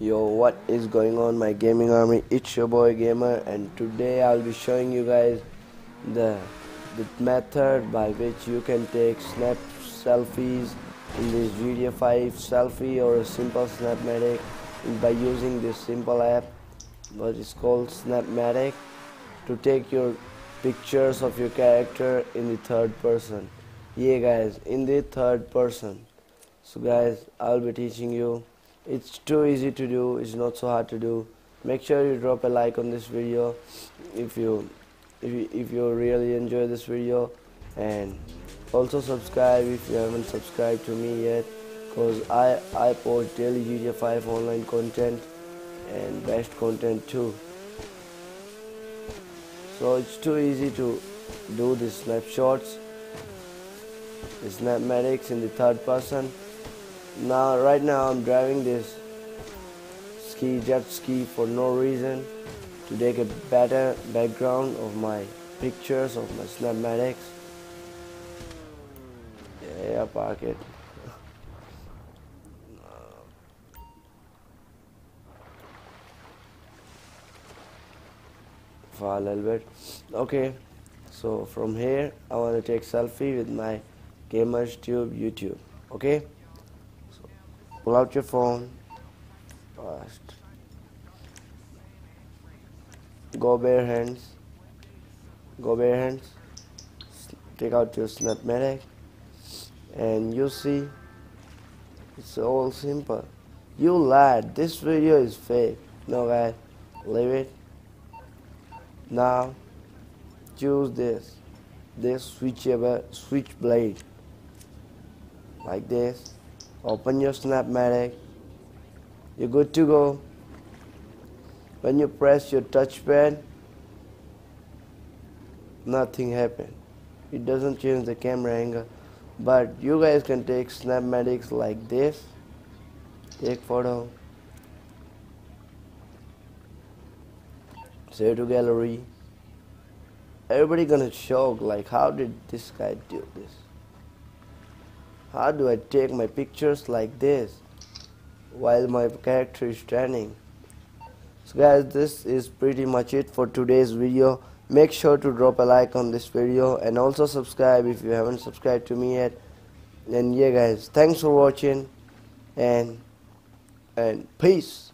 Yo, what is going on my gaming army? It's your boy Gamer and today I'll be showing you guys the, the method by which you can take snap selfies in this GTA 5 selfie or a simple Snapmatic by using this simple app what is called Snapmatic to take your pictures of your character in the third person. Yeah guys, in the third person. So guys, I'll be teaching you it's too easy to do it's not so hard to do. Make sure you drop a like on this video if you if you, if you really enjoy this video. And also subscribe if you haven't subscribed to me yet because I, I post daily GTA 5 online content and best content too. So it's too easy to do the snapshots the snapmatics in the third person now right now I'm driving this ski jet ski for no reason to take a better background of my pictures of my snapmatics yeah, park it. A little bit okay so from here I want to take selfie with my GamerzTube YouTube okay pull out your phone. First. Go bare hands. Go bare hands. Take out your snapmatic and you see it's all simple. You lied. This video is fake. No guys leave it. Now choose this. This switchable switchblade. Like this open your Snapmatic you're good to go. When you press your touchpad nothing happened. It doesn't change the camera angle. But you guys can take Snapmatics like this. Take photo. Save to gallery everybody gonna shock like how did this guy do this how do I take my pictures like this while my character is standing? So guys this is pretty much it for today's video. Make sure to drop a like on this video and also subscribe if you haven't subscribed to me yet. And yeah guys thanks for watching and and peace